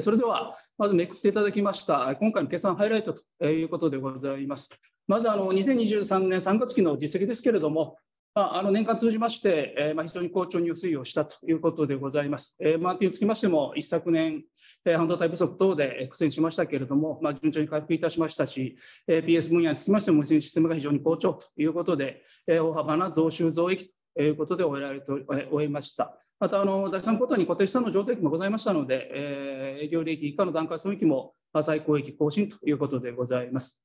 それでは、まずめくっていただきました、今回の決算ハイライトということでございます。まず、あの2023年3月期の実績ですけれども、まああの年間通じまして、えー、まあ、非常に好調に推移をしたということでございます。えー、マーティンにつきましても、一昨年、えー、半導体不足等で苦戦しましたけれども、まあ、順調に回復いたしましたし、えー、PS 分野につきましても、無線システムが非常に好調ということで、えー、大幅な増収増益ということで終えられて終えました。また、あの第3クォーターに固定資産の上定期もございましたので、えー、営業利益以下の段階損益も最高益更新ということでございます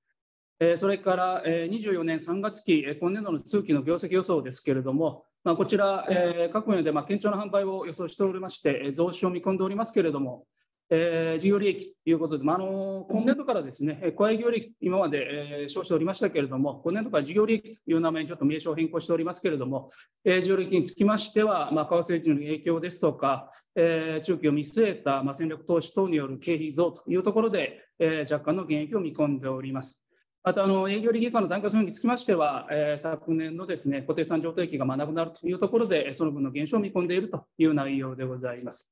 え。それからえ24年3月期、今年度の通期の業績予想ですけれども、まあ、こちらえ、各分野でま堅調な販売を予想しておりまして、増資を見込んでおりますけれども、え事業利益ということで、まあ、あの今年度からですね、小営業利益、今まで、え称しておりましたけれども、今年度から事業利益という名前にちょっと名称を変更しておりますけれども、え事業利益につきましては、まあ、為替時の影響ですとか、え中期を見据えた、まあ戦略投資等による経費増というところで、え若干の減益を見込んでおります。またあの営業利益化の段階損益につきましては、えー、昨年のですね固定産上定期がまなくなるというところで、その分の減少を見込んでいるという内容でございます。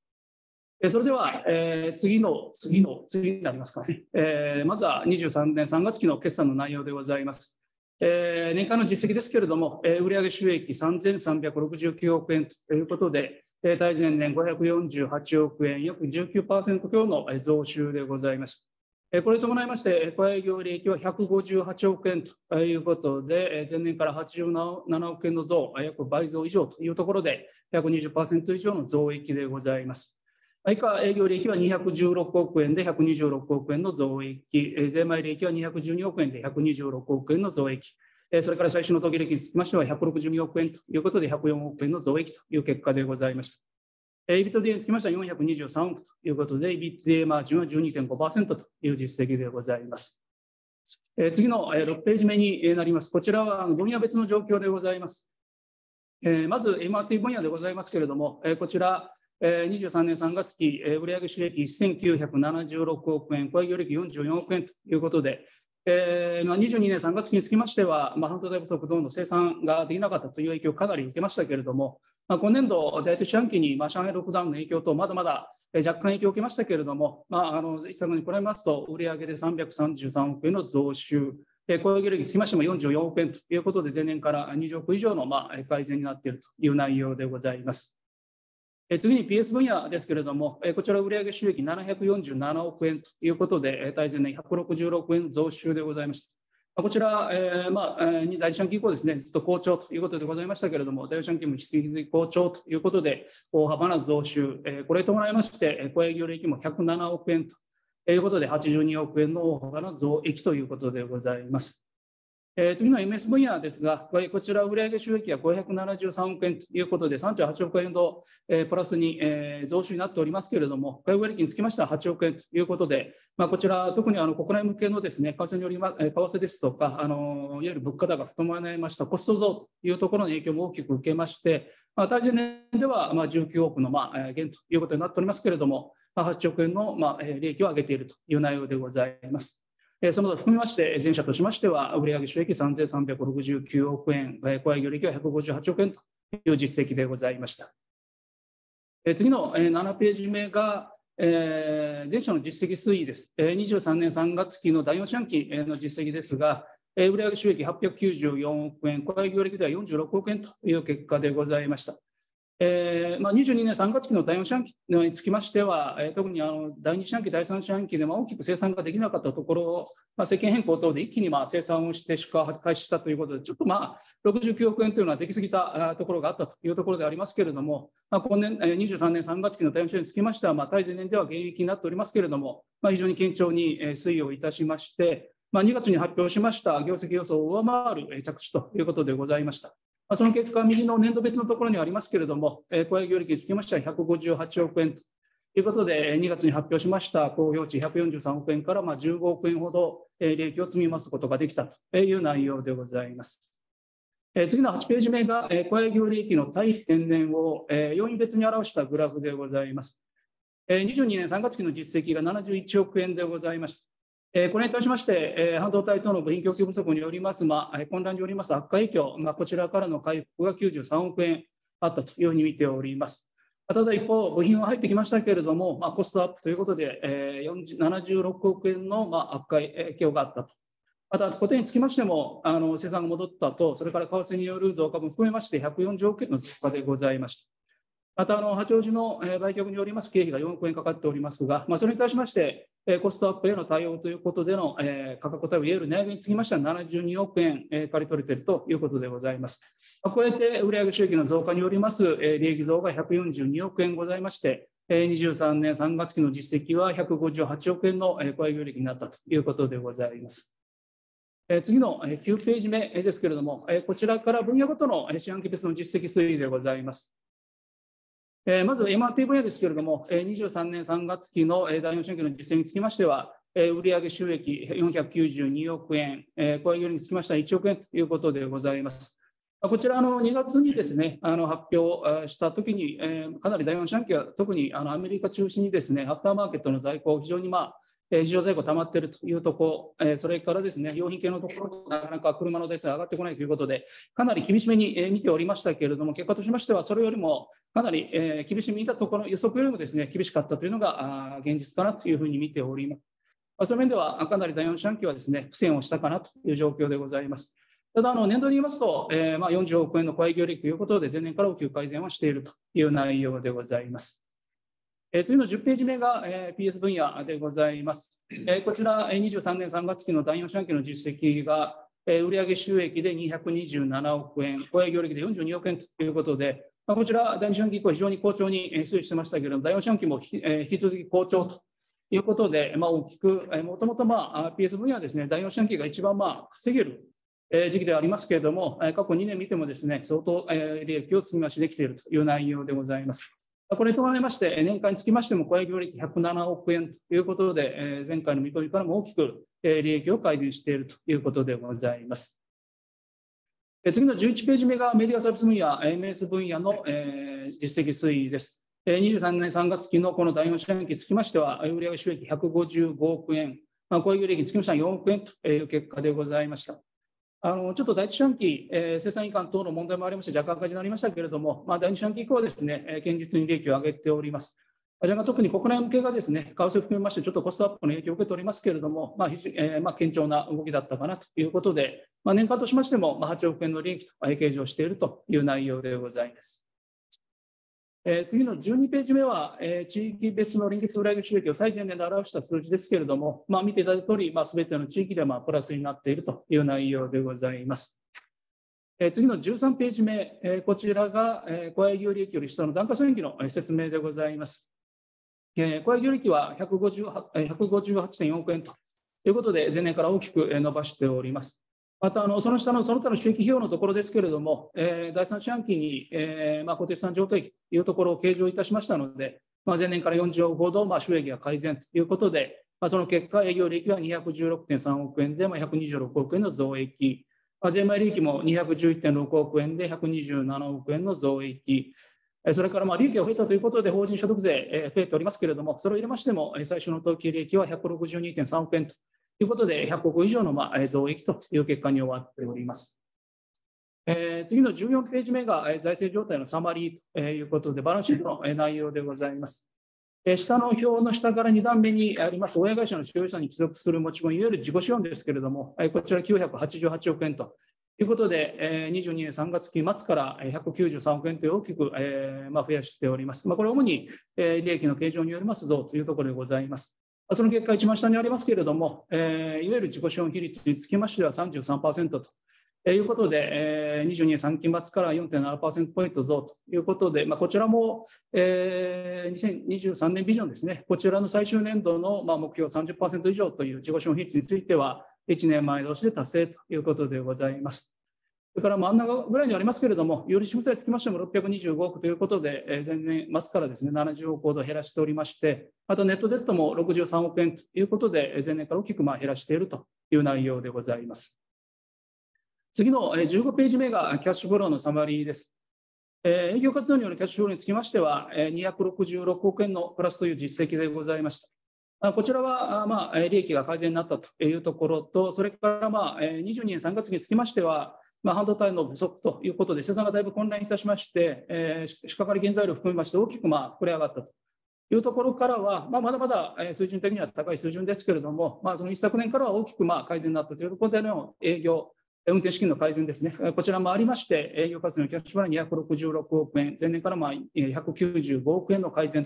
それでは、えー、次の、次の、次になりますかね。えー、まずは23年3月期の決算の内容でございます。えー、年間の実績ですけれども、えー、売上収益3369億円ということで、対前年548億円、約19%強の増収でございます。これに伴いまして、小営業利益は158億円ということで、前年から87億円の増、約倍増以上というところで、約20%以上の増益でございます。以下、営業利益は216億円で126億円の増益、税前利益は212億円で126億円の増益、それから最終の当期利益につきましては162億円ということで104億円の増益という結果でございました。EBITDA につきましては423億ということで、EBITDA マージンは12.5%という実績でございます。次の6ページ目になります。こちらは分野別の状況でございます。まず MRT 分野でございますけれども、こちら23年3月期、売上収益1976億円、小営業利益44億円ということで、えーまあ、22年3月期につきましては、半導体不足等の生産ができなかったという影響をかなり受けましたけれども、今年度、大体四半期に、上海ロックダウンの影響と、まだまだ若干影響を受けましたけれども、まあ、あの一昨年に比べますと、売上で333億円の増収、小営業利益につきましても44億円ということで、前年から20億以上の改善になっているという内容でございます。次に PS 分野ですけれども、こちら売上収益747億円ということで、対前年166億円増収でございました。こちら、えーまあ、第一四半期以降ですね、ずっと好調ということでございましたけれども、第一四半期も引き続き好調ということで、大幅な増収、これに伴いまして、小営業利益も107億円ということで、82億円の大幅な増益ということでございます。えー、次の MS 分野ですが、こちら売上収益は573億円ということで、38億円と、えー、プラスに、えー、増収になっておりますけれども、外売益につきましては8億円ということで、まあ、こちら、特にあの国内向けのですね、為替によりま、為替ですとか、あのいわゆる物価高が伴いましたコスト増というところの影響も大きく受けまして、まあ、対前年ではまあ19億のまあ減ということになっておりますけれども、まあ、8億円のまあ利益を上げているという内容でございます。その他含めまして、全社としましては、売上収益3369億円、小営業利益は158億円という実績でございました。次の7ページ目が、全社の実績推移です。23年3月期の第4四半期の実績ですが、売上収益894億円、小営業利益では46億円という結果でございました。えーまあ、22年3月期の第4四半期につきましては、えー、特にあの第2四半期、第3四半期でまあ大きく生産ができなかったところを、まあ、政権変更等で一気にまあ生産をして出荷を開始したということで、ちょっとまあ69億円というのはできすぎたところがあったというところでありますけれども、まあ、今年23年3月期の第4四半期につきましては、まあ、対前年では減益になっておりますけれども、まあ、非常に堅調に推移をいたしまして、まあ、2月に発表しました業績予想を上回る着地ということでございました。その結果、右の年度別のところにありますけれども、小営業利益につきましては158億円ということで、2月に発表しました公表値143億円から15億円ほど利益を積み増すことができたという内容でございます。次の8ページ目が小営業利益の対比天然を要因別に表したグラフでございます。22年3月期の実績が71億円でございました。これに対しまして、半導体等の部品供給不足によります、まあ、混乱によります悪化影響、まあ、こちらからの回復が93億円あったというふうに見ております。ただ一方、部品は入ってきましたけれども、まあ、コストアップということで、えー、76億円の、ま、悪化影響があったと。また、固定につきましても、あの生産が戻ったと、それから為替による増加分含めまして、140億円の増加でございました。また、あの八王子の売却によります経費が4億円かかっておりますが、まあ、それに対しまして、コストアップへの対応ということでの価格帯をいわゆる値上げにつきましては72億円借り取れているということでございます。加えて、売上収益の増加によります利益増が142億円ございまして、23年3月期の実績は158億円の小営業利益になったということでございます。次の9ページ目ですけれども、こちらから分野ごとの四半期別の実績推移でございます。えまず MRT 分野ですけれども、え23年3月期の第4四半期の実践につきましては、え売上収益492億円、え小営業につきましては1億円ということでございます。こちらの2月にですね、あの発表したときに、えかなり第4四半期は特にあのアメリカ中心にですね、アフターマーケットの在庫、非常にまあ市場在庫溜まっているというところ、それからですね、用品系のところ、なかなか車の台数上がってこないということで、かなり厳しめに見ておりましたけれども、結果としましては、それよりもかなり厳しめに見たところ、予測よりもですね、厳しかったというのがあ現実かなというふうに見ております。まあそういう面では、かなり第4四半期はですね、苦戦をしたかなという状況でございます。ただ、あの年度に言いますと、えー、まあ40億円の小営業利益ということで、前年から大きく改善はしているという内容でございます。え次の10ページ目が、え PS 分野でございます。えこちら、23年3月期の第4四半期の実績が、え売上収益で227億円、小営業利益で42億円ということで、まこちら、第2四半期以降、非常に好調に推移してましたけれども、第4四半期も引き続き好調ということで、まあ、大きく、もともと、まあ、PS 分野はですね、第4四半期が一番、まあ、稼げる時期ではありますけれども、過去2年見てもですね、相当利益を積み増しできているという内容でございます。これに伴いまして、年間につきましても、小営業利益107億円ということで、前回の見込みからも大きく利益を改善しているということでございます。次の11ページ目がメディアサービス分野、MS 分野の実績推移です。23年3月期のこの第4四半期につきましては、売上収益155億円、小営業利益につきましては4億円という結果でございました。あのちょっと第一四半期、えー、生産移管等の問題もありまして、若干赤字になりましたけれども、まあ、第二四半期以降はですね、え堅実に利益を上げております。じゃ特に国内向けがですね、為替を含めまして、ちょっとコストアップの影響を受けておりますけれども、まあえー、まあ、堅調な動きだったかなということで、まあ、年間としましてもまあ8億円の利益と計上しているという内容でございます。え、次の12ページ目は、え、地域別の連結売上収益を最前年で表した数字ですけれども、まあ、見ていただいた通り、まあ、全ての地域でまプラスになっているという内容でございます。え、次の13ページ目、え、こちらが、え、小営業利益より下の単価損益の説明でございます。え、小営業利益は158.4億円ということで、前年から大きく伸ばしております。またあのその下のその他の収益費用のところですけれども、えー、第3四半期に、えーまあ、固定資産状態というところを計上いたしましたので、まあ、前年から40億ほど、まあ、収益が改善ということで、まあ、その結果、営業利益は216.3億円で、まあ、126億円の増益、まあ、税前利益も211.6億円で127億円の増益、それからまあ利益が増えたということで、法人所得税増えておりますけれども、それを入れましても、最初の当期利益は162.3億円ということで、100億以上のまあ増益という結果に終わっております。えー、次の14ページ目が財政状態のサマリーということで、バランスシートの内容でございます。下の表の下から2段目にあります、親会社の所有者に帰属する持ち分、いわゆる自己資本ですけれども、こちら988億円ということで、22年3月期末から193億円という大きく増やしております。これ、主に利益の計上によります増というところでございます。その結果、一番下にありますけれども、えー、いわゆる自己資本比率につきましては33%ということで、えー、22年3期末から4.7%ポイント増ということで、まあ、こちらも、えー、2023年ビジョンですね、こちらの最終年度の、まあ、目標30%以上という自己資本比率については、1年前倒しで達成ということでございます。それから真ん中ぐらいにありますけれども、より支負債につきましても625億ということで、え前年末からですね、70億ほど減らしておりまして、またネットデッドも63億円ということで、前年から大きくまあ減らしているという内容でございます。次の15ページ目がキャッシュフローのサマリーです。営業活動によるキャッシュフローにつきましては、266億円のプラスという実績でございました。こちらは、まあ、利益が改善になったというところと、それから、まあ、22年3月につきましては、まあ、半導体の不足ということで、生産がだいぶ混乱いたしまして、えー、仕掛かり原材料を含めまして大きくまあ膨れ上がったというところからは、まあ、まだまだ水準的には高い水準ですけれども、まあ、その一昨年からは大きくまあ改善になったということでの営業、運転資金の改善ですね、こちらもありまして、営業活動のキャッシュフロー266億円、前年からまあ195億円の改善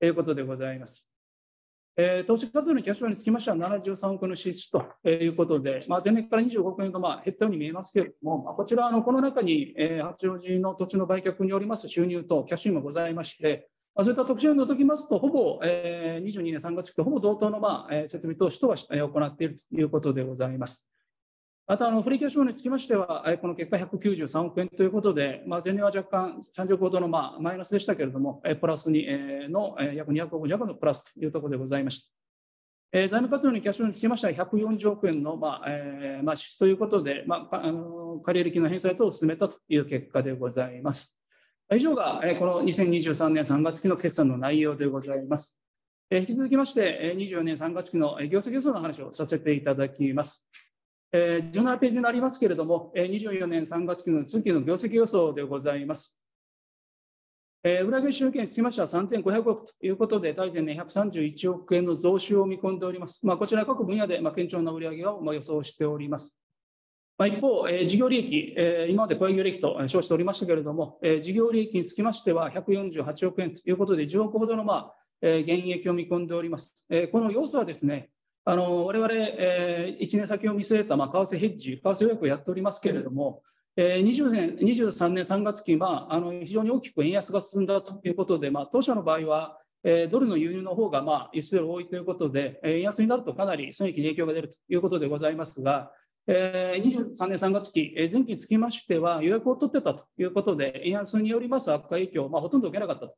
ということでございます。えー、投資活動のキャッシュフローにつきましては73億円の支出ということで、まあ、前年から25億円とまあ減ったように見えますけれども、まあ、こちら、のこの中に、えー、八王子の土地の売却によります収入とキャッシュインもございまして、まあ、そういった特徴を除きますと、ほぼ、えー、22年3月期とほぼ同等の、まあ、設備投資とは行っているということでございます。また、あのフリーキャッシュにつきましては、この結果193億円ということで、まあ、前年は若干30億ほどのまあマイナスでしたけれども、プラスにの約200億弱のプラスというところでございました。財務活動にキャッシュにつきましては、140億円の、まあえーまあ、支出ということで、まあ、あの借入金の返済等を進めたという結果でございます。以上がこの2023年3月期の決算の内容でございます。引き続きまして、24年3月期の業績予想の話をさせていただきます。17ページになりますけれども、24年3月期の通期の業績予想でございます。裏返し収益につきましては3500億ということで、対前年131億円の増収を見込んでおります。まあ、こちら各分野で堅調な売上を予想しております。まあ、一方、えー、事業利益、えー、今まで雇用利益と称しておりましたけれども、えー、事業利益につきましては148億円ということで、10億ほどの、まあえー、減益を見込んでおります。えー、この要素はですね、あの我々、えー、1年先を見据えた、まあ、為替ヘッジ、為替予約をやっておりますけれども、えー、20年23年3月期はあの非常に大きく円安が進んだということで、まあ、当社の場合は、えー、ドルの輸入の方がまあ輸出量多いということで、円安になるとかなり損益に影響が出るということでございますが、えー、23年3月期、えー、前期につきましては予約を取ってたということで、円安によります悪化影響、まあ、ほとんど受けなかったと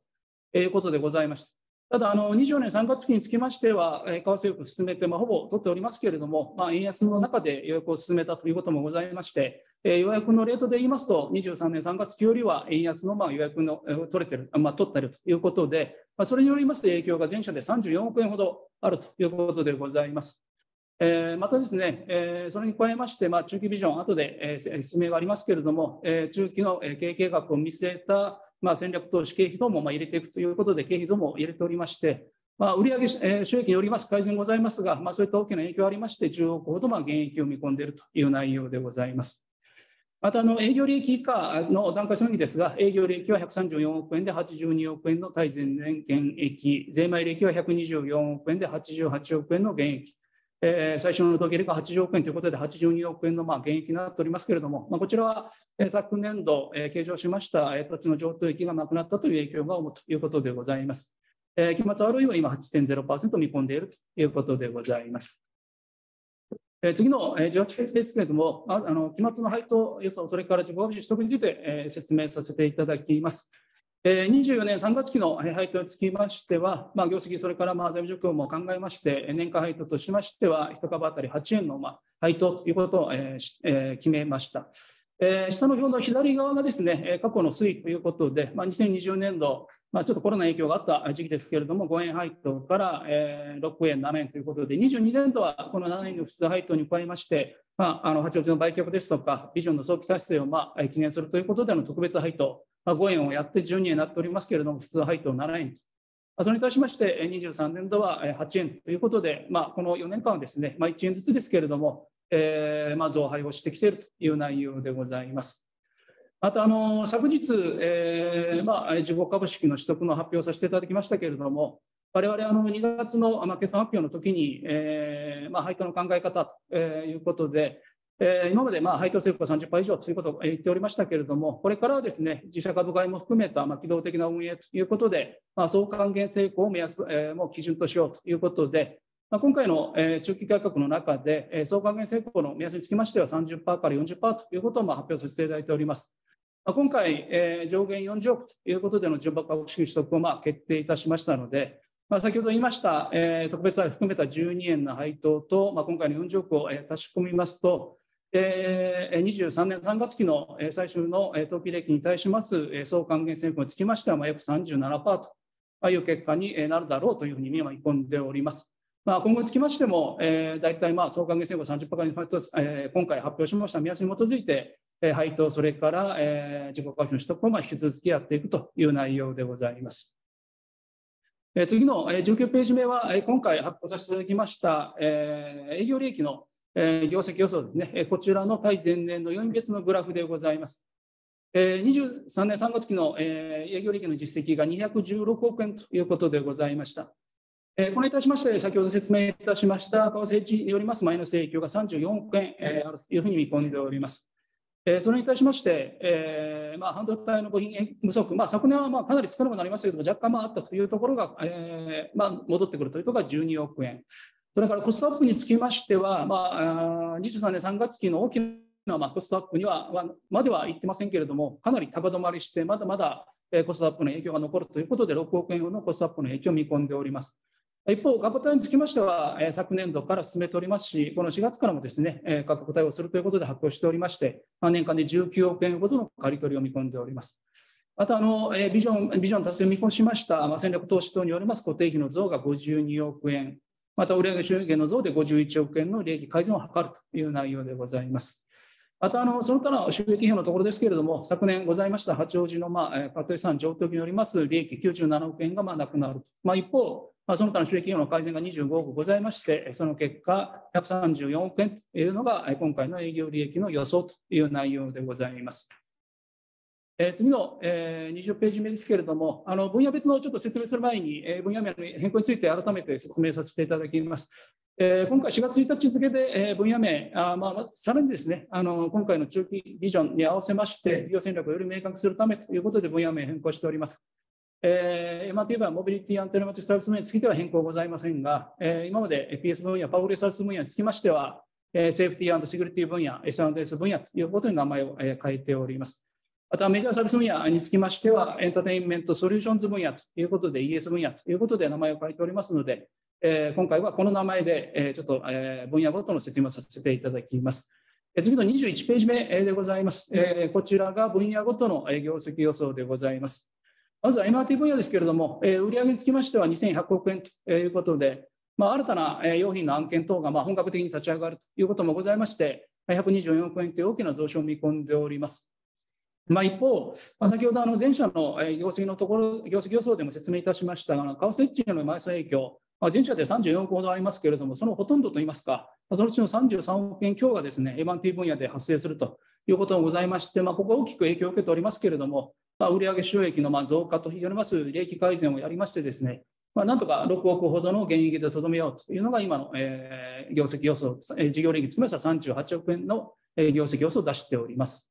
いうことでございました。ただ、あの24年3月期につきましては、為替よく進めて、まあ、ほぼ取っておりますけれども、まあ、円安の中で予約を進めたということもございまして、え予約のレートで言いますと、23年3月期よりは円安のまあ予約の取れてる、まあ、取っているということで、ま、それによりますと影響が全社で34億円ほどあるということでございます。えー、またですね、えー、それに加えまして、まあ、中期ビジョン、後で、えー、説明がありますけれども、えー、中期の経営計画を見据えた、まあ、戦略投資経費等もまあ入れていくということで、経費増も入れておりまして、まあ、売上、えー、収益によります改善ございますが、まあ、そういった大きな影響がありまして、10億ほどまあ減益を見込んでいるという内容でございます。またあの営業利益以下の段階損益ですが、営業利益は134億円で82億円の対前年減益、税前利益は124億円で88億円の減益、えー、最初の統計が80億円ということで、82億円のまあ減益になっておりますけれども、まあ、こちらは、昨年度、えー、計上しました、えー、土地の譲渡益がなくなったという影響が主ということでございます。えー、期末 ROE は今8.0%見込んでいるということでございます。えー、次の18ページですけれども、ああの期末の配当予想、それから自己株式取得について、えー、説明させていただきます。24年3月期の配当につきましては、まあ、業績、それからまあ財務状況も考えまして、年間配当としましては、1株当たり8円のまあ配当ということを決めました。下の表の左側がですね、過去の推移ということで、まあ、2020年度、まあ、ちょっとコロナ影響があった時期ですけれども、5円配当から6円、7円ということで、22年度はこの7円の普通配当に加えまして、まあ、あの八王子の売却ですとか、ビジョンの早期達成をまあ記念するということでの特別配当、まあ、5円をやって12円になっておりますけれども、普通配当7円。それに対しまして、23年度は8円ということで、まあ、この4年間はですね、まあ、1円ずつですけれども、えー、まあ増配をしてきているという内容でございます。またあの昨日、えーまあ、自己株式の取得の発表させていただきましたけれども、我々あの2月の、まあ、決算発表の時に、えーまあ、配当の考え方ということで、え、今までまあ配当成功30%以上ということを言っておりましたけれども、これからはですね、自社株買いも含めたま機動的な運営ということで、ま、総還元成功を目安、え、も基準としようということで、ま、今回の、中期改革の中で、総還元成功の目安につきましては30%から40%ということをま発表させていただいております。今回、上限40億ということでの順番株式取得をま決定いたしましたので、まあ、先ほど言いました、特別配含めた12円の配当と、今回の40億を、足し込みますと、えー、23年3月期の最終の当期利益に対します総還元成功につきましては、まあ、約37%という結果になるだろうというふうに見込んでおります。まあ、今後につきましても、えー、大体まあ総還元成功30%に、えー、今回発表しました目安に基づいて、配当、それから、え自己会社の取得をまあ引き続きやっていくという内容でございます。次の19ページ目は、今回発表させていただきました、営業利益のえ業績予想ですね。こちらの対前年の4別のグラフでございます。23年3月期の営業利益の実績が216億円ということでございました。これに対しまして、先ほど説明いたしました為替によりますマイナス影響が34億円あるというふうに見込んでおります。それに対しまして、えーまあ、半導体の部品不足、まあ、昨年はまあかなり少なくなりましたけども、若干まああったというところが、えーまあ、戻ってくるというところが12億円。それからコストアップにつきましては、まあ、23年3月期の大きなまあコストアップにはまでは言ってませんけれども、かなり高止まりして、まだまだコストアップの影響が残るということで、6億円のコストアップの影響を見込んでおります。一方、価格帯につきましては、昨年度から進めておりますし、この4月からもですね、価格帯をするということで発表しておりまして、年間で19億円ほどの借り取りを見込んでおります。またあの、ビジョン、ビジョン達成を見越しました、戦略投資等によります固定費の増が52億円、また売上収益の増で51億円の利益改善を図るという内容でございます。またあの、その他の収益費のところですけれども、昨年ございました八王子の、まあ、加藤さん上等によります利益97億円がまあなくなると。まあ、一方、まあ、その他の収益費の改善が25億ございまして、その結果、134億円というのが今回の営業利益の予想という内容でございます。え次の、え20ページ目ですけれども、あの分野別のちょっと説明する前に、え分野名の変更について改めて説明させていただきます。え今回4月1日付で、え分野名、あまあ、さらにですねあの、今回の中期ビジョンに合わせまして、事業戦略をより明確するためということで分野名変更しております。えー、まあ、といえば、モビリティ＆テレマティクスサービス分野については変更ございませんが、えー、今まで PS 分野、パブリックサービス分野につきましては、えー、セーフティーセキュリティ分野、S&S 分野ということに名前を、えー、変えております。また、メディアサービス分野につきましては、エンターテインメントソリューションズ分野ということで、ES 分野ということで名前を変えておりますので、えー、今回はこの名前で、えー、ちょっと、えー、分野ごとの説明をさせていただきます。次の21ページ目でございます。えー、こちらが分野ごとの業績予想でございます。まずは MRT 分野ですけれども、えー、売上につきましては2100億円ということで、まあ、新たな用品の案件等がまあ本格的に立ち上がるということもございまして、124億円という大きな増資を見込んでおります。まあ、一方、まあ、先ほどあの前者の業績のところ、業績予想でも説明いたしましたが、為替値の枚数影響、まあ、前者で34億ほどありますけれども、そのほとんどといいますか、そのうちの33億円強がですね、M&T 分野で発生するということがございまして、まあ、ここは大きく影響を受けておりますけれども、まあ、売上収益のまあ増加とよります利益改善をやりましてですね、まあ、なんとか6億ほどの減益でとどめようというのが今の、えー、業績予想、事業利益つきましては38億円の業績予想を出しております。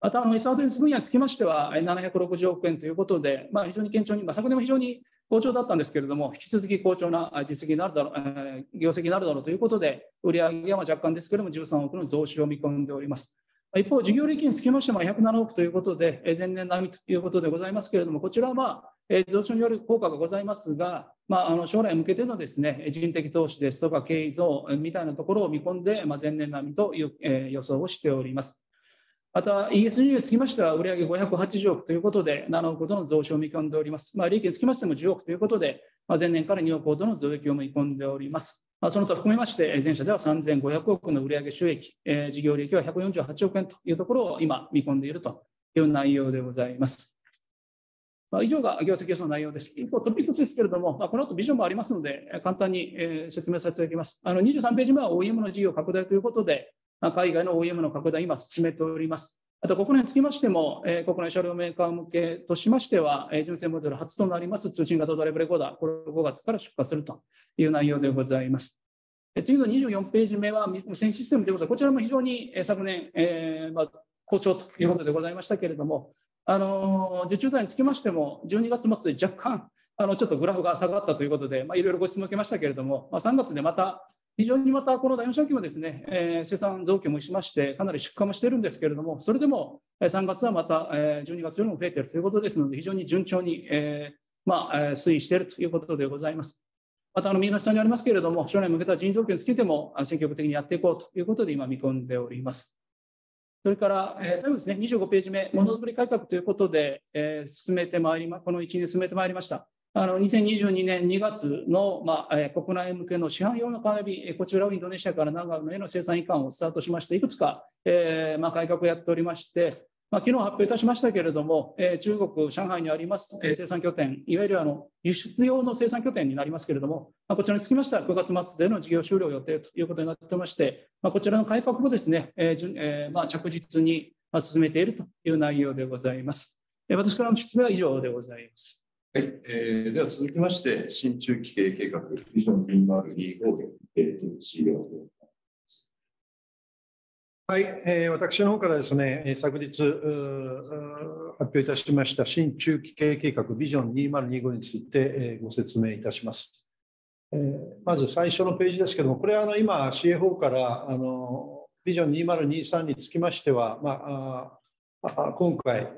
また、あの、SRS 分野につきましては、760億円ということで、まあ、非常に堅調に、まあ、昨年も非常に好調だったんですけれども、引き続き好調な実績になるだろう、えー、業績になるだろうということで、売上は若干ですけれども、13億の増資を見込んでおります。一方、事業利益につきましても107億ということで、前年並みということでございますけれども、こちらは、まあ、増資による効果がございますが、まあ、あの将来向けてのですね、人的投資ですとか経緯増みたいなところを見込んで、まあ、前年並みという、え、予想をしております。また、ESG につきましては、売上580億ということで、7億ほどの増資を見込んでおります。まあ、利益につきましても10億ということで、まあ、前年から2億ほどの増益を見込んでおります。まあその他含めまして、前社では3500億の売上収益、事業利益は148億円というところを今見込んでいるという内容でございます。まあ以上が業績予想の内容です。一方、トピックスですけれども、まあこの後ビジョンもありますので、簡単に説明させていただきます。あの23ページ目は OEM の事業拡大ということで、海外の OEM の拡大、今進めております。あと、国内につきましても、えー、国内車両メーカー向けとしましては、えー、純正モデル初となります通信型ドライブレコーダー、これを5月から出荷するという内容でございます。次の24ページ目は無線システムということで、こちらも非常に昨年、えーまあ、好調ということでございましたけれども、あの受注剤につきましても、12月末で若干、あのちょっとグラフが下がったということで、まあ、いろいろご質問を受けましたけれども、まあ、3月でまた非常にまたこの第4社期もですね、えー、生産増強もしまして、かなり出荷もしてるんですけれども、それでも3月はまた12月よりも増えているということですので、非常に順調に、えーまあ、推移しているということでございます。また、あの右の下にありますけれども、将来向けた人増強についても積極的にやっていこうということで、今見込んでおります。それから、えー、最後ですね、25ページ目、ものづくり改革ということで、えー、進めてまいりま、この1年進めてまいりました。あの2022年2月の、まあ国内向けの市販用のカーナビ、こちらをインドネシアから長野への生産移管をスタートしまして、いくつか、えーまあ、改革をやっておりまして、まあ、昨日発表いたしましたけれども、えー、中国、上海にあります、えー、生産拠点、いわゆるあの輸出用の生産拠点になりますけれども、まあ、こちらにつきましては9月末での事業終了予定ということになってまして、まあ、こちらの改革もですね、えーえーまあ、着実に進めているという内容でございます。私からの質問は以上でございます。はい、えー、では続きまして、新中期経営計画、ビジョン2025で、えー、資料をはい、えー、私の方からですね、昨日発表いたしました新中期経営計画ビジョン2025について、えー、ご説明いたします。えー、まず最初のページですけども、これはあの今 CFO からあのビジョン2023につきましては、まあ、今回、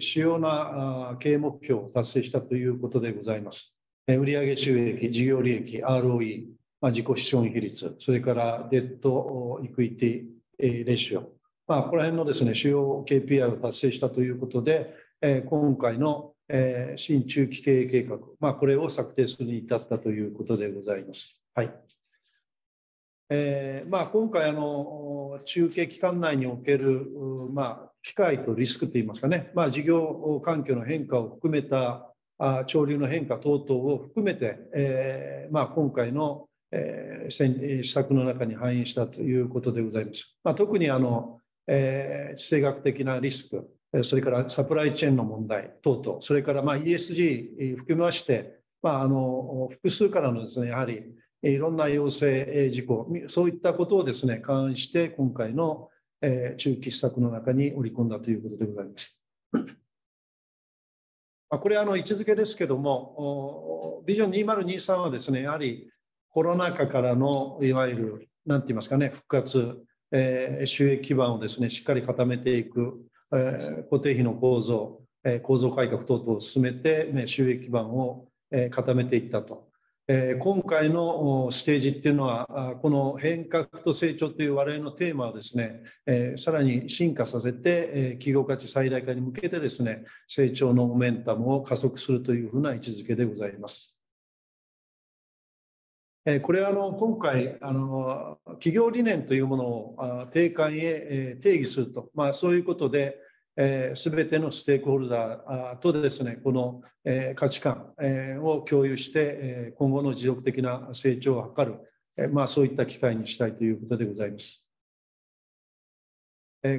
主要な経営目標を達成したということでございます。売上収益、事業利益、ROE、まあ、自己資本比率、それからデッドイクイティレシオ、まあ、ここら辺のですね、主要 KPI を達成したということで、え今回の、え新中期経営計画、まあ、これを策定するに至ったということでございます。はい。えーまあ、今回あの、中継期間内における、まあ、機会とリスクといいますかね、まあ、事業環境の変化を含めたあ潮流の変化等々を含めて、えーまあ、今回のえー、施策の中に反映したということでございます。まあ、特にあの、えー、地政学的なリスク、それからサプライチェーンの問題等々、それからまあ ESG 含めまして、まあ、あの複数からのですね、やはりいろんな要請事項、そういったことをですね、勘案して、今回の、え、中期施策の中に織り込んだということでございます。これはあの位置づけですけども、ビジョン2023はですね、やはりコロナ禍からのいわゆる何て言いますかね復活、えー、収益基盤をですねしっかり固めていく、えー、固定費の構造、えー、構造改革等々を進めて、ね、収益基盤を、え、固めていったと。えー、今回のステージっていうのはこの変革と成長という我々のテーマをですね、えー、さらに進化させて、えー、企業価値最大化に向けてですね成長のモメンタムを加速するというふうな位置づけでございます。これはあの今回あの、企業理念というものを定款へ定義すると、まあ、そういうことで、す、べ、てのステークホルダーとですね、この価値観を共有して、今後の持続的な成長を図る、まあ、そういった機会にしたいということでございます。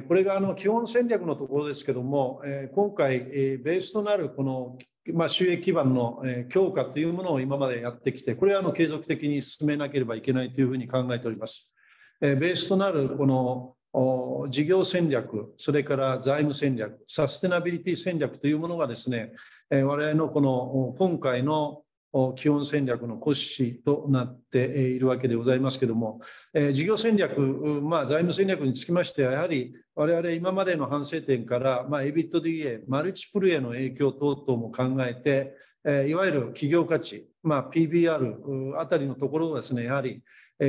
これがあの基本戦略のところですけども、今回、ベースとなるこのまあ、収益基盤の強化というものを今までやってきて、これはあの継続的に進めなければいけないというふうに考えております。ベースとなるこの事業戦略、それから財務戦略、サステナビリティ戦略というものがですね、我々のこの今回の基本戦略の骨子となっているわけでございますけれども、事業戦略、まあ、財務戦略につきましては、やはり我々今までの反省点から、まあ、EBITDA、マルチプルへの影響等々も考えて、いわゆる企業価値、まあ、PBR あたりのところをですね、やはり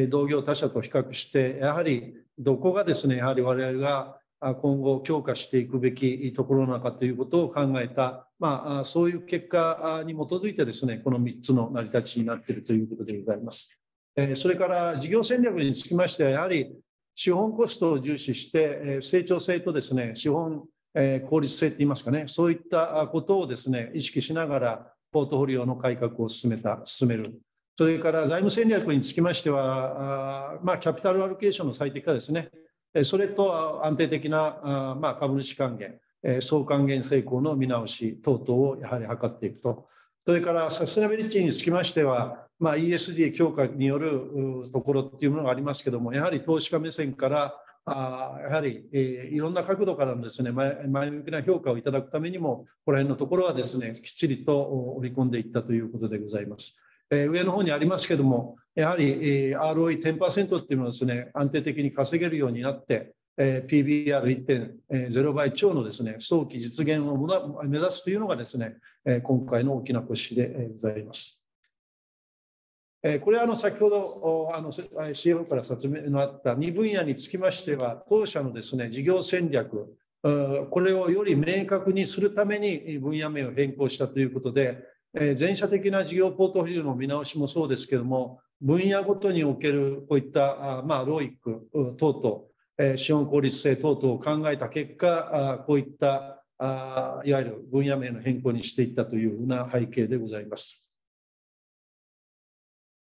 同業他社と比較して、やはりどこがですね、やはり我々が今後強化していくべきところなのかということを考えた、まあ、そういう結果に基づいてですね、この3つの成り立ちになっているということでございます。それから事業戦略につきましては、やはり資本コストを重視して、成長性とですね、資本効率性といいますかね、そういったことをですね、意識しながら、ポートフォリオの改革を進めた、進める。それから財務戦略につきましては、まあ、キャピタルアロケーションの最適化ですね、それと安定的な、まあ、株主還元、総還元成功の見直し等々をやはり図っていくと。それからサステナビリティにつきましては、まあ、ESG 強化によるところっていうものがありますけども、やはり投資家目線からあやはり、えー、いろんな角度からのですね前前向きな評価をいただくためにも、ここら辺のところはですねきっちりと織り込んでいったということでございます。えー、上の方にありますけども、やはり ROE10% っていうのはですね、安定的に稼げるようになって、PBR1.0 倍超のですね、早期実現を目指すというのがですね、今回の大きな腰でございます。これはあの先ほどあの CFO から説明のあった2分野につきましては、当社のですね、事業戦略、これをより明確にするために分野名を変更したということで、え全社的な事業ポートフォリオの見直しもそうですけども、分野ごとにおけるこういった、まあ、ローイック等々、え資本効率性等々を考えた結果、こういったあいわゆる分野名の変更にしていったというふうな背景でございます。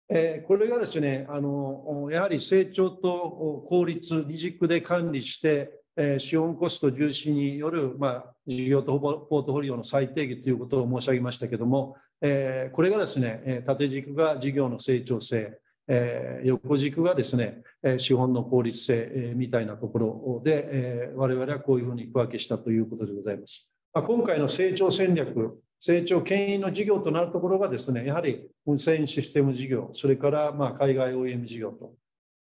えこれがですねあの、やはり成長と効率、二軸で管理して、え資本コスト重視による、まあ、事業とポートフォリオの最低限ということを申し上げましたけれども、えこれがですね、縦軸が事業の成長性、え横軸がですね、資本の効率性みたいなところで、え我々はこういうふうに区分けしたということでございます。ま今回の成長戦略、成長牽引の事業となるところがですね、やはり運転システム事業、それからま海外 OEM 事業と、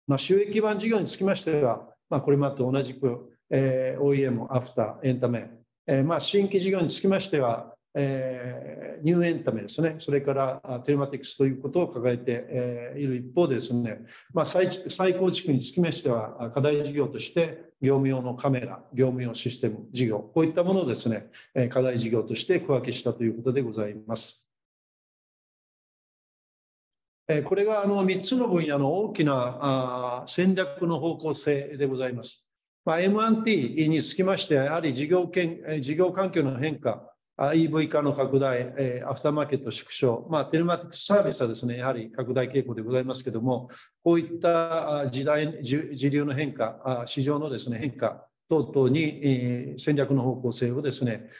まあ、収益基盤事業につきましては、まあ、これまでと同じく、え OEM、アフター、エンタメ、えまあ、新規事業につきましては、えー、ニューエンタメですね、それからテレマティクスということを抱えて、えー、いる一方でですね、まあ再、再構築につきましては、課題事業として、業務用のカメラ、業務用システム事業、こういったものをですね、課題事業として区分けしたということでございます。これがあの3つの分野の大きな戦略の方向性でございます。まあ、M&T につきましては、やはり事業事業環境の変化、EV 化の拡大、アフターマーケット縮小、まあ、テレマティクスサービスはですね、やはり拡大傾向でございますけれども、こういった時代、時流の変化、市場のですね、変化等々に戦略の方向性をですね、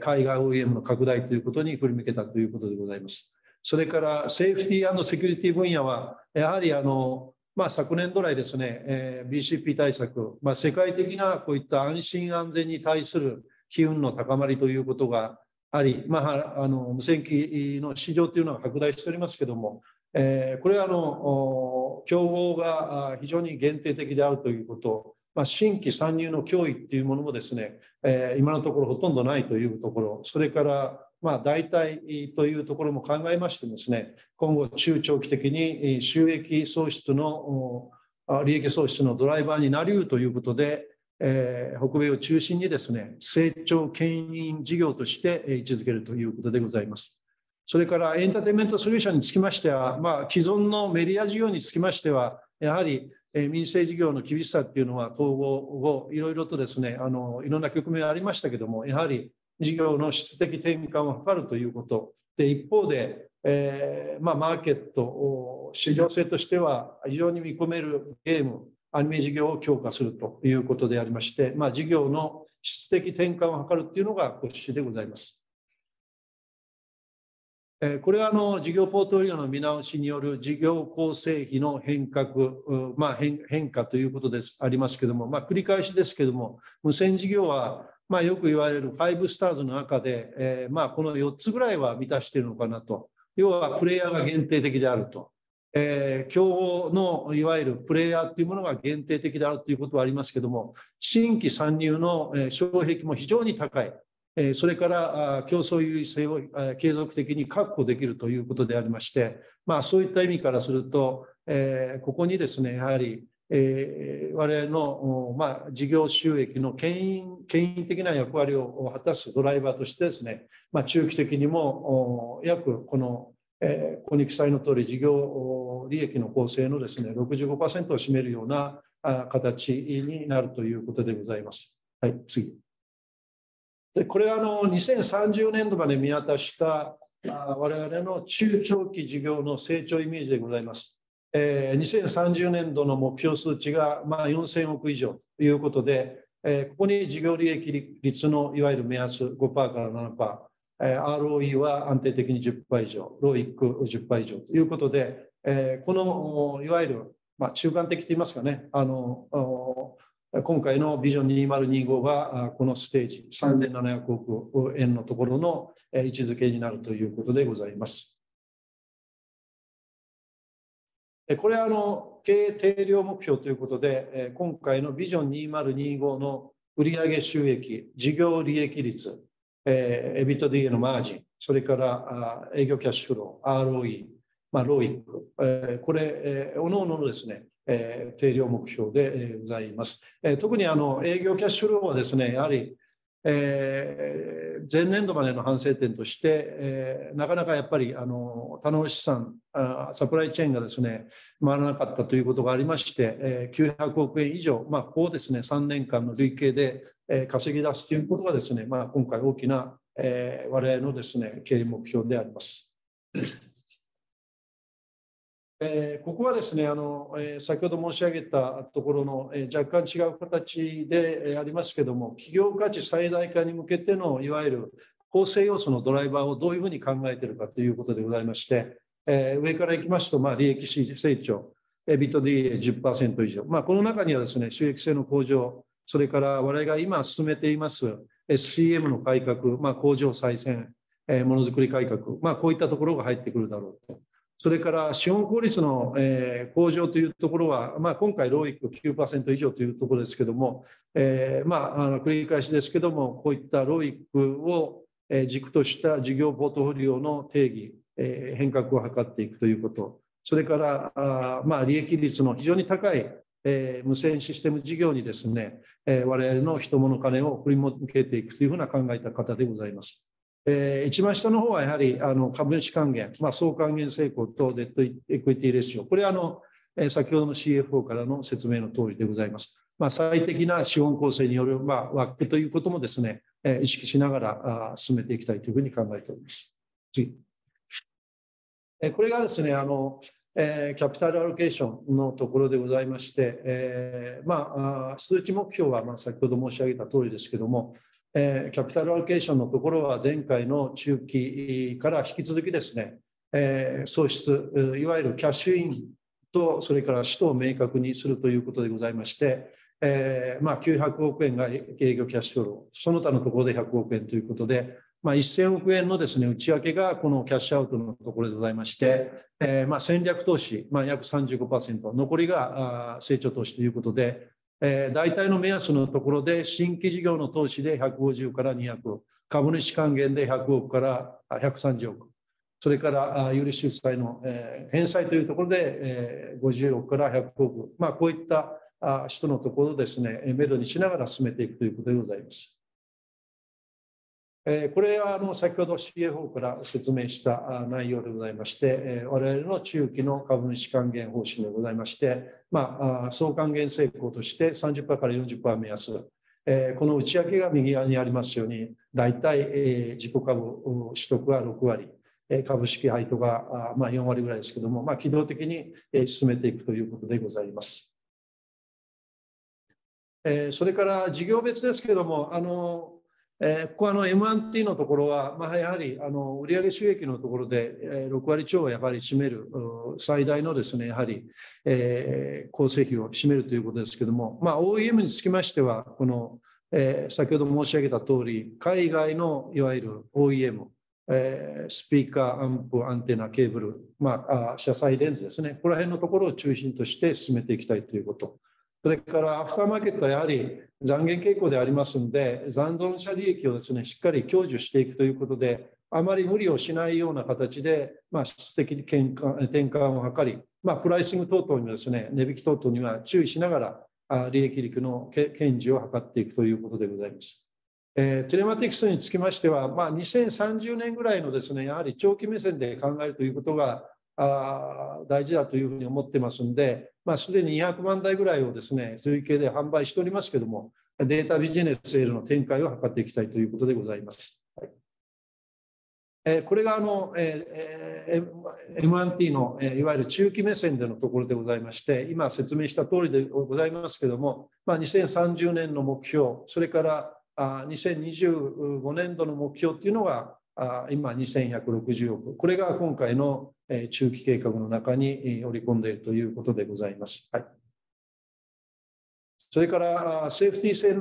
海外 OEM の拡大ということに振り向けたということでございます。それからセーフティーセキュリティ分野は、やはりあの、まあ、昨年度来ですね、えー BCP 対策、まあ、世界的なこういった安心安全に対する機運の高まりということがあり、まあ、あの無線機の市場というのは拡大しておりますけれども、えー、これはあの競合が非常に限定的であるということ、まあ、新規参入の脅威っていうものもですね、えー、今のところほとんどないというところ、それからまあ代替というところも考えましてですね、今後中長期的に収益喪失の利益喪失のドライバーになりうるということで、えー、北米を中心にですね、成長牽引事業として位置づけるということでございます。それからエンターテインメントソリューションにつきましては、まあ、既存のメディア事業につきましては、やはり民生事業の厳しさっていうのは統合をいろいろとですね、あのいろんな局面ありましたけども、やはり事業の質的転換を図るということ。で、一方で、えーまあ、マーケット、市場性としては非常に見込めるゲーム、アニメ事業を強化するということでありまして、まあ、事業の質的転換を図るというのが骨子でございます。これはあの事業ポートフォリオの見直しによる事業構成費の変革、まあ変、変化ということですありますけれども、まあ、繰り返しですけれども、無線事業はまあよく言われる5スターズの中で、えー、まあこの4つぐらいは満たしているのかなと。要はプレイヤーが限定的であると。えー、競合のいわゆるプレイヤーというものが限定的であるということはありますけども、新規参入の障壁も非常に高い、それから競争優位性を継続的に確保できるということでありまして、まあ、そういった意味からすると、えー、ここにですね、やはり、えー、我々の、まあ、事業収益の牽引牽引的な役割を果たすドライバーとしてですね、まあ、中期的にも約このえー、ここに記載の通り事業利益の構成のですね65%を占めるような形になるということでございます。はい、次。でこれはあの2030年度まで見渡した我々の中長期事業の成長イメージでございます。えー、2030年度の目標数値がまあ4000億以上ということで、えー、ここに事業利益率のいわゆる目安5%から7%、ROE は安定的に10%以上、ROIC10% 以上ということで、このいわゆる、まあ、中間的といいますかね、あの今回のビジョン2025がこのステージ3700億円のところの位置づけになるということでございます。これはあの経営定量目標ということで、今回のビジョン2025の売上収益、事業利益率、えー、エビト d のマージン、それから営業キャッシュフロー、ROE、まあ、ロイック、えー、これ、えー、おのおののですね、えー、定量目標でございます。えー、特にあの営業キャッシュフローはですね、やはりえー、前年度までの反省点として、えー、なかなかやっぱりあの他の資産、サプライチェーンがですね、回らなかったということがありまして、えー、900億円以上、まあ、ここをですね、3年間の累計で、えー、稼ぎ出すということがですね、まあ、今回大きな、えー、我々のですね、経営目標であります。えー、ここはですねあの、えー、先ほど申し上げたところの、えー、若干違う形で、え、ありますけども企業価値最大化に向けてのいわゆる構成要素のドライバーをどういうふうに考えているかということでございまして、え、上からいきますと、まあ、利益成長、ビット DA10% 以上、まあ、この中にはですね収益性の向上それから我々が今進めています SCM の改革、まあ、工場再生、ものづくり改革、まあ、こういったところが入ってくるだろうと。それから資本効率の、え向上というところは、まあ、今回、ROIC9% 以上というところですけども、えー、まあ、繰り返しですけども、こういった ROIC を軸とした事業ポートフォリオの定義、えー、変革を図っていくということ、それからあ、まあ、利益率の非常に高い、えー、無線システム事業にですね、えー、我々の人物金を振り向けていくというふうな考えた方でございます。えー、一番下の方はやはりあの株主還元、まあ、総還元成功とデッドエクイティレシオ、これはあの、えー、先ほどの CFO からの説明の通りでございます。まあ、最適な資本構成による、まあ、ワックということもですね、えー、意識しながらあ進めていきたいというふうに考えております。次。えー、これがですね、あの、えー、キャピタルアロケーションのところでございまして、えー、まあ、数値目標はまあ先ほど申し上げた通りですけども、えー、キャピタルアロケーションのところは前回の中期から引き続きですね、えー、喪失、いわゆるキャッシュインと、それから使途を明確にするということでございまして、えー、まあ、900億円が営業キャッシュフロー、その他のところで100億円ということで、まあ、1000億円のですね、内訳がこのキャッシュアウトのところでございまして、えー、まあ戦略投資、まあ、約35%、残りが成長投資ということで、えー、大体の目安のところで新規事業の投資で150から200億、株主還元で100億から130億、それから有利出債の、えー、返済というところで、えー、50億から100億、まあ、こういった人のところをですね、めどにしながら進めていくということでございます。これはあの先ほど CFO から説明した内容でございまして、我々の中期の株主還元方針でございまして、まあ、総還元成功として30%から40%目安、この内訳が右側にありますように、大体自己株取得は6割、株式配当がまあ4割ぐらいですけども、まあ、機動的に進めていくということでございます。それから事業別ですけれども、あのえー、ここはあの M&T のところは、まあ、やはりあの売上収益のところで、えー、6割超をやはり占める最大のですね、やはり、えー、構成費を占めるということですけども、まあ、OEM につきましては、この、えー、先ほど申し上げた通り、海外のいわゆる OEM、えー、スピーカー、アンプ、アンテナ、ケーブル、まあ、車載レンズですね、この辺のところを中心として進めていきたいということ。それからアフターマーケットはやはり残減傾向でありますので、残存者利益をですね、しっかり享受していくということで、あまり無理をしないような形で、まあ、質的に転換を図り、まあ、プライシング等々にもですね、値引き等々には注意しながら、利益率の堅持を図っていくということでございます。えー、テレマティクスにつきましては、まあ、2030年ぐらいのですね、やはり長期目線で考えるということがあ大事だというふうに思ってますんで、まあ、すでに200万台ぐらいをですね、累計で販売しておりますけれども、データビジネスへの展開を図っていきたいということでございます。はいえこれがあの、えー、M1T の、えいわゆる中期目線でのところでございまして、今説明した通りでございますけれども、まあ、2030年の目標、それからあ2025年度の目標っていうのが、今2160億、これが今回の中期計画の中に織り込んでいるということでございます。はい、それからセーフティーセー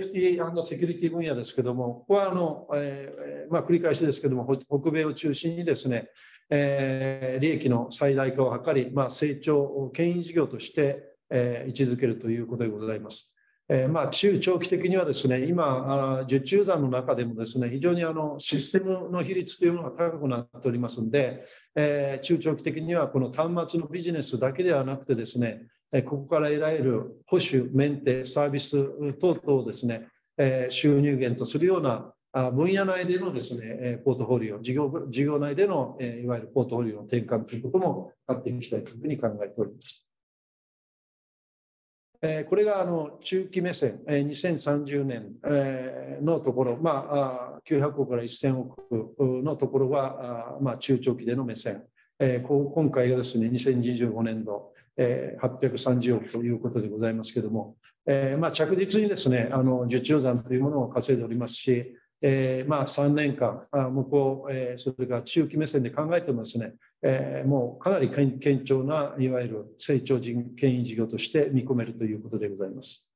フティーセキュリティ分野ですけれども、ここはあの、えー、まあ、繰り返しですけれども、北米を中心にですね、えー、利益の最大化を図り、まあ、成長、牽引事業として、えー、位置づけるということでございます。えー、まあ中長期的にはですね、今、受注残の中でもですね、非常にあのシステムの比率というのが高くなっておりますので、えー、中長期的にはこの端末のビジネスだけではなくてですね、ここから得られる保守、メンテ、サービス等々をですね、え収入源とするような分野内でのですね、ポートフォリオ、事業事業内でのいわゆるポートフォリオの転換ということもやっていきたいというふうに考えております。これがあの中期目線、2030年のところ、まあ、900億から1000億のところは、まあ、中長期での目線、今回がですね、2025年度、830億ということでございますけれども、まあ、着実にですね、あの受注残というものを稼いでおりますし、え、まあ3年間、向こう、え、それから中期目線で考えてもですね、えー、もうかなり堅調ないわゆる成長人権威事業として見込めるということでございます。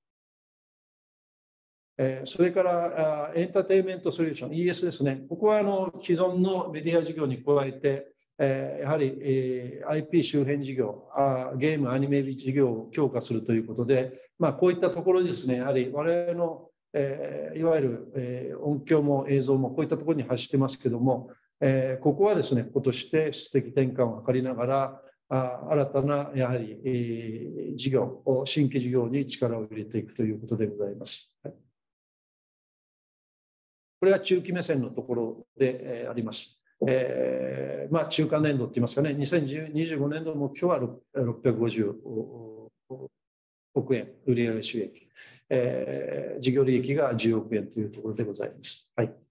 えそれからエンターテインメントソリューション ES ですね。ここはあの既存のメディア事業に加えて、えやはり、え IP 周辺事業あ、ゲーム、アニメ事業を強化するということで、まあ、こういったところですね、やはり我々のえー、いわゆる、え、音響も映像もこういったところに走ってますけども、えー、ここはですね、こことして質的転換を図りながら、あ新たなやはり、えー、事業、新規事業に力を入れていくということでございます。はい、これは中期目線のところで、えー、あります。えーまあ、中間年度って言いますかね、2025年度の目標は650億円売上収益。えー、事業利益が10億円というところでございます。はい。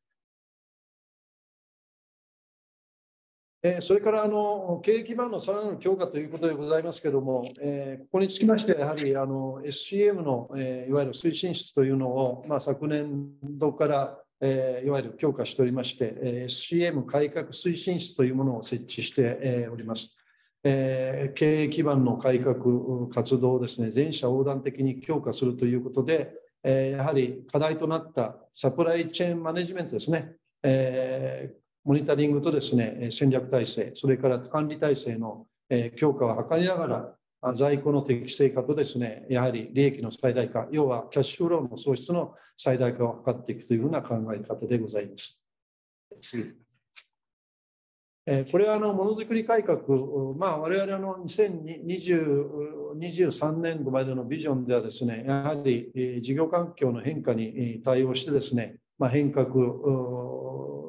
え、それからあの経営基盤のさらなる強化ということでございますけれども、え、ここにつきまして、やはりあの SCM の、え、いわゆる推進室というのを、ま、昨年度から、え、いわゆる強化しておりまして、え、SCM 改革推進室というものを設置して、え、おります。え、経営基盤の改革活動をですね、全社横断的に強化するということで、え、やはり課題となったサプライチェーンマネジメントですね、え、モニタリングとですね、戦略体制、それから管理体制の強化を図りながら、在庫の適正化とですね、やはり利益の最大化、要はキャッシュフローの創出の最大化を図っていくというふうな考え方でございます。次。これはあのものづくり改革、まあ、我々の2023年度までのビジョンではですね、やはり事業環境の変化に対応してですね、まあ、変革、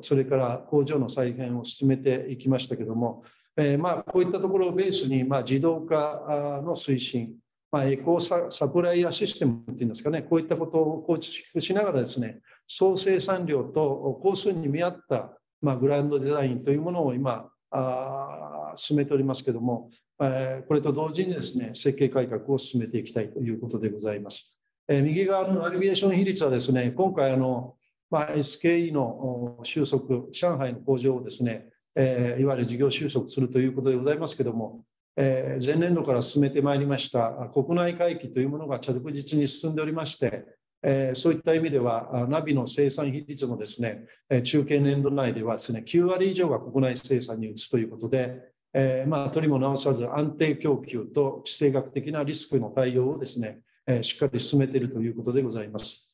それから工場の再編を進めていきましたけれども、えー、まあこういったところをベースに、まあ、自動化の推進、まあ、エコーサプライヤーシステムっていうんですかね、こういったことを構築しながらですね、総生産量と工数に見合ったまあ、グランドデザインというものを今あ進めておりますけれども、えー、これと同時にですね設計改革を進めていきたいということでございます。えー、右側のナビゲーション比率はですね今回あの、まあ、SKE の収束上海の工場をですね、えー、いわゆる事業収束するということでございますけれども、えー、前年度から進めてまいりました国内回帰というものが着実に進んでおりましてえそういった意味では、ナビの生産比率もですね、中堅年度内ではですね、9割以上が国内生産に移すということで、えまあ、取りも直さず安定供給と地政学的なリスクの対応をですね、えしっかり進めているということでございます。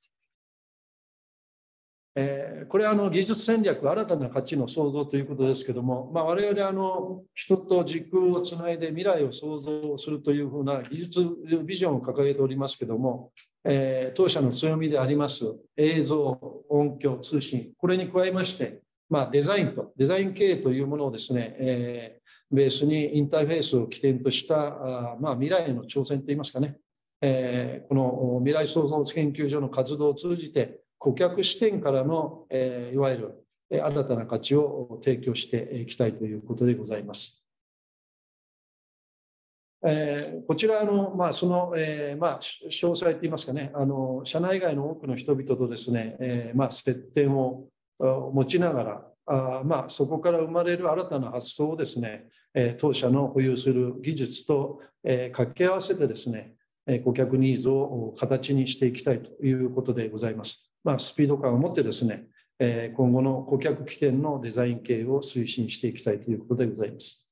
えこれはあの技術戦略、新たな価値の創造ということですけども、まあ、我々あの人と時空をつないで未来を創造するというふうな技術ビジョンを掲げておりますけども、えー、当社の強みであります映像、音響、通信、これに加えまして、まあ、デザインと、デザイン経営というものをですね、えー、ベースにインターフェースを起点としたあ、まあ、未来への挑戦といいますかね、えー、この未来創造研究所の活動を通じて、顧客視点からの、えー、いわゆる新たな価値を提供していきたいということでございます。えー、こちらの、まあ、その、えー、まあ、詳細といいますかね、あの社内外の多くの人々とですね、えー、まあ、接点を持ちながら、あまあ、そこから生まれる新たな発想をですね、え当社の保有する技術と、え掛け合わせてですね、顧客ニーズを形にしていきたいということでございます。まあ、スピード感を持ってですね、え今後の顧客起点のデザイン系を推進していきたいということでございます。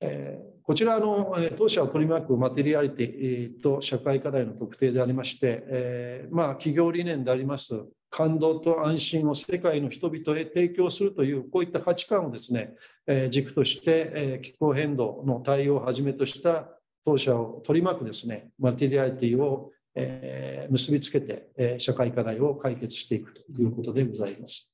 えこちらの当社を取り巻くマテリアリティと社会課題の特定でありまして、えまあ、企業理念であります感動と安心を世界の人々へ提供するというこういった価値観をですね、え軸として、え気候変動の対応をはじめとした当社を取り巻くですねマテリアリティをえー、結びつけて、えー、社会課題を解決していくということでございます。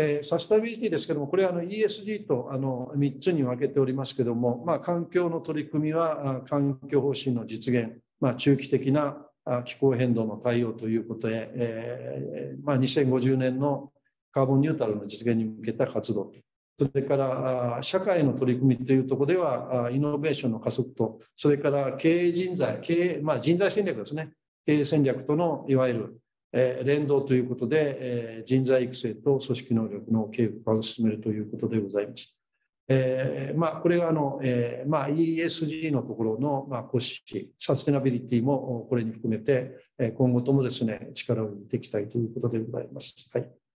えー、サステナビリティですけども、これはあの ESG とあの3つに分けておりますけども、まあ、環境の取り組みは環境方針の実現、まあ、中期的な気候変動の対応ということで、えーまあ、2050年のカーボンニュートラルの実現に向けた活動それから社会の取り組みというところでは、イノベーションの加速と、それから経営人材、経営、まあ、人材戦略ですね、経営戦略とのいわゆるえ連動ということで、え人材育成と組織能力の継続化を進めるということでございます。えー、まあ、これがあの、えー、まあ、ESG のところの、まあ、組織、サステナビリティもこれに含めて、今後ともですね、力を入れていきたいということでございます。はい。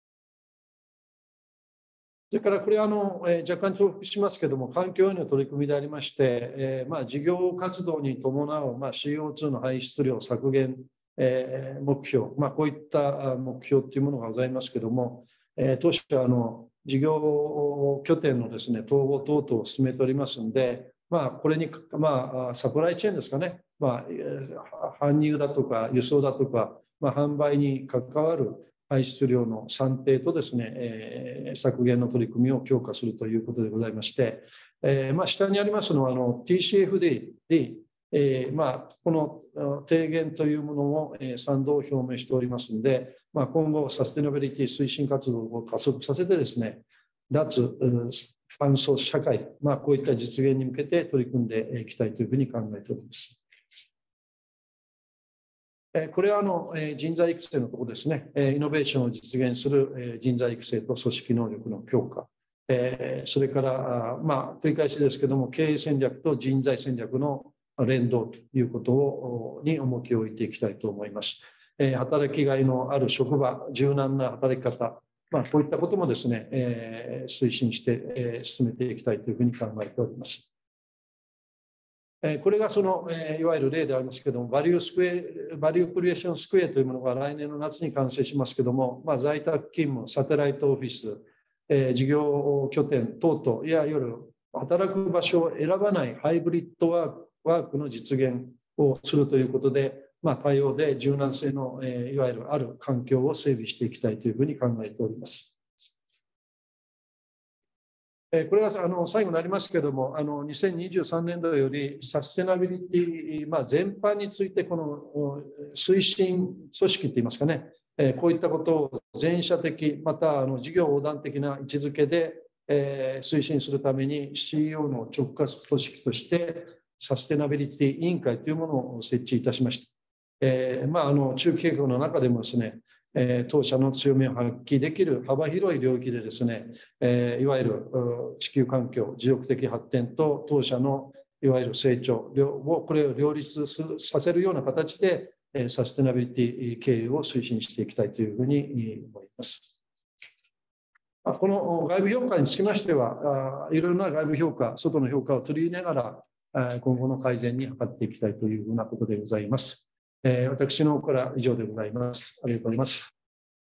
それからこれあの、えー、若干重複しますけども、環境への取り組みでありまして、えーまあ、事業活動に伴う、まあ、CO2 の排出量削減えー、目標、まあ、こういった目標というものがございますけども、えー、当初あの事業拠点のですね統合等々を進めておりますので、まあ、これに、まあ、サプライチェーンですかね、まあ、搬入だとか輸送だとか、まあ、販売に関わる排出量の算定とですね、えー、削減の取り組みを強化するということでございまして、えーまあ、下にありますのはあの TCFD えー、まあ、この提言というものを、え、賛同を表明しておりますので、まあ、今後、サステナビリティ推進活動を加速させてですね、脱炭素社会、まあ、こういった実現に向けて取り組んでいきたいというふうに考えております。これはあの人材育成のところですね、イノベーションを実現する人材育成と組織能力の強化、それから、まあ、繰り返しですけども、経営戦略と人材戦略の連動ということをに重きを置いていきたいと思います。働きがいのある職場、柔軟な働き方、まあ、こういったこともですね、推進して、進めていきたいというふうに考えております。これがその、いわゆる例でありますけれども、バリュースクエバリュークリエーションスクエアというものが来年の夏に完成しますけれども、まあ、在宅勤務、サテライトオフィス、え事業拠点等々いや夜、働く場所を選ばないハイブリッドワークワークの実現をするということで、まあ、多様で柔軟性の、え、いわゆるある環境を整備していきたいというふうに考えております。これはあの最後になりますけれども、あの2023年度よりサステナビリティ、まあ、全般についてこの推進組織といいますかね、こういったことを全社的、またあの事業横断的な位置づけで、え推進するために CEO の直轄組織としてサステナビリティ委員会というものを設置いたしました。えー、まあ、あの中期計画の中でもですね、え、当社の強みを発揮できる幅広い領域でですね、え、いわゆる地球環境、持続的発展と当社のいわゆる成長をこれを両立させるような形でサステナビリティ経営を推進していきたいというふうに思います。この外部評価につきましては、いろいろな外部評価、外の評価を取り入れながら、今後の改善に図っていきたいというふうなことでございます。私の方から以上でございます。ありがとうございます。